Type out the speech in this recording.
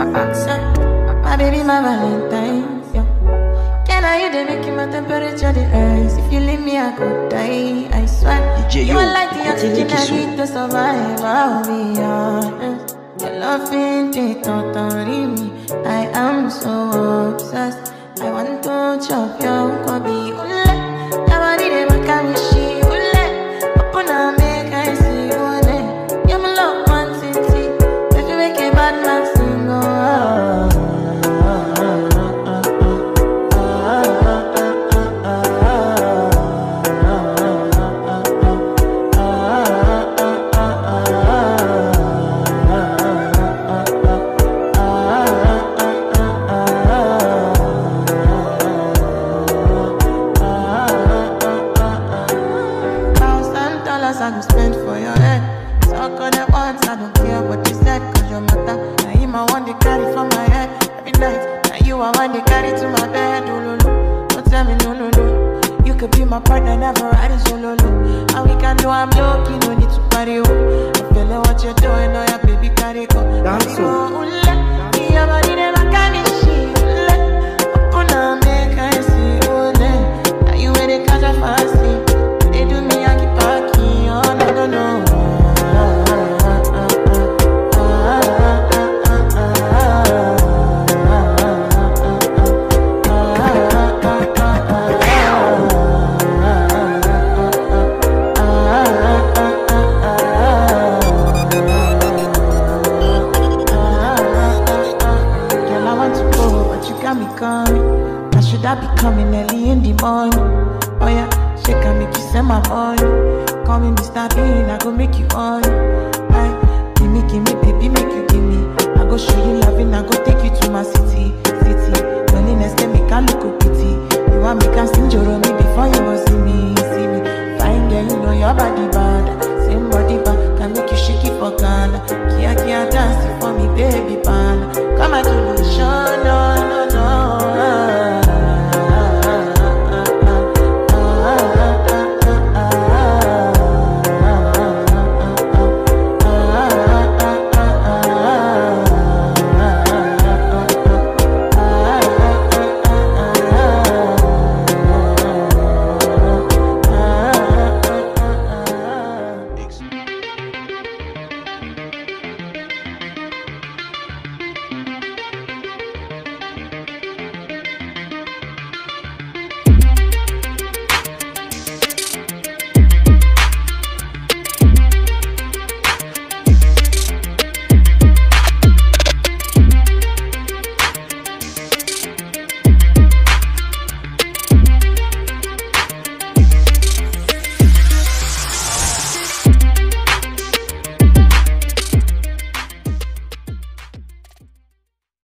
My baby, my Valentine. Can I you they making my temperature rise? If you leave me, I could die. I swear. DJ, you are like the oxygen I need to survive. I'll be honest. Your love ain't it, don't me. I am so obsessed. I want to chop your nkwobi. Ule, nobody they me she. Ule, open up, make I see. Ule, you're my love, nwantiti. If you make a bad man. Spend for your head. Talk on the once, I don't care what you said, cause your matter. Now him I want to carry for my head every night. Now you I want to carry to my bed. Oh, no, no. Don't tell me no, no, no. You could be my partner, never ride it solo. And we can do I'm you no need to party. Oh. I feel like what you're doing, oh yeah, baby, carry go. Dance want to go, but you got me coming. I should I be coming early in the morning? Oh yeah, shake and make you send my money. Call me Mr. Bean, I go make you on.